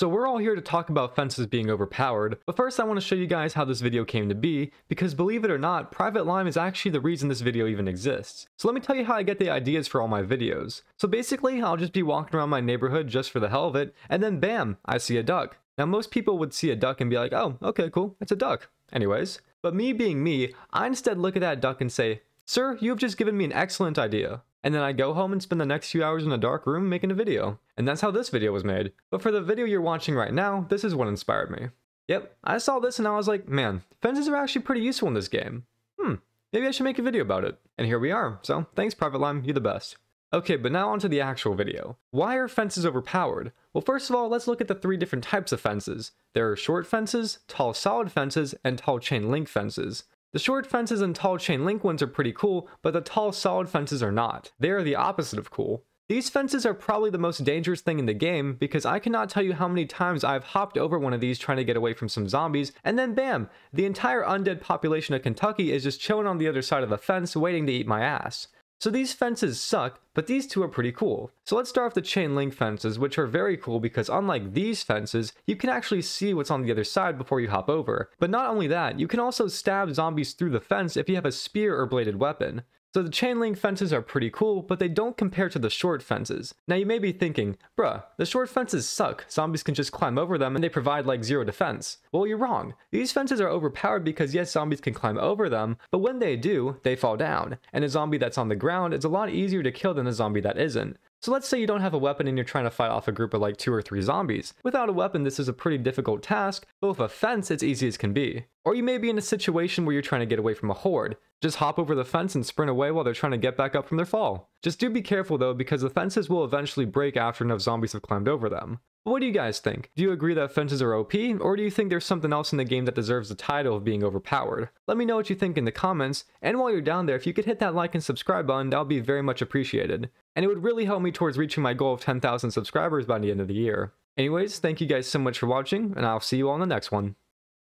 So we're all here to talk about fences being overpowered, but first I want to show you guys how this video came to be, because believe it or not, Private Lime is actually the reason this video even exists. So let me tell you how I get the ideas for all my videos. So basically, I'll just be walking around my neighborhood just for the hell of it, and then bam, I see a duck. Now most people would see a duck and be like, oh, okay, cool, it's a duck. Anyways, but me being me, I instead look at that duck and say, Sir, you have just given me an excellent idea. And then I go home and spend the next few hours in a dark room making a video. And that's how this video was made. But for the video you're watching right now, this is what inspired me. Yep, I saw this and I was like, man, fences are actually pretty useful in this game. Hmm, maybe I should make a video about it. And here we are, so thanks Private Lime, you're the best. Okay, but now onto the actual video. Why are fences overpowered? Well, first of all, let's look at the three different types of fences. There are short fences, tall solid fences, and tall chain link fences. The short fences and tall chain link ones are pretty cool, but the tall solid fences are not. They are the opposite of cool. These fences are probably the most dangerous thing in the game because I cannot tell you how many times I've hopped over one of these trying to get away from some zombies, and then bam, the entire undead population of Kentucky is just chilling on the other side of the fence waiting to eat my ass. So these fences suck, but these two are pretty cool. So let's start with the chain link fences, which are very cool because unlike these fences, you can actually see what's on the other side before you hop over. But not only that, you can also stab zombies through the fence if you have a spear or bladed weapon. So the chain link fences are pretty cool, but they don't compare to the short fences. Now you may be thinking, bruh, the short fences suck, zombies can just climb over them and they provide like zero defense. Well, you're wrong. These fences are overpowered because yes, zombies can climb over them, but when they do, they fall down. And a zombie that's on the ground is a lot easier to kill than a zombie that isn't. So let's say you don't have a weapon and you're trying to fight off a group of like two or three zombies. Without a weapon, this is a pretty difficult task, but with a fence, it's easy as can be. Or you may be in a situation where you're trying to get away from a horde. Just hop over the fence and sprint away while they're trying to get back up from their fall. Just do be careful though, because the fences will eventually break after enough zombies have climbed over them. But what do you guys think? Do you agree that fences are OP, or do you think there's something else in the game that deserves the title of being overpowered? Let me know what you think in the comments, and while you're down there, if you could hit that like and subscribe button, that would be very much appreciated. And it would really help me towards reaching my goal of 10,000 subscribers by the end of the year. Anyways, thank you guys so much for watching, and I'll see you all in the next one.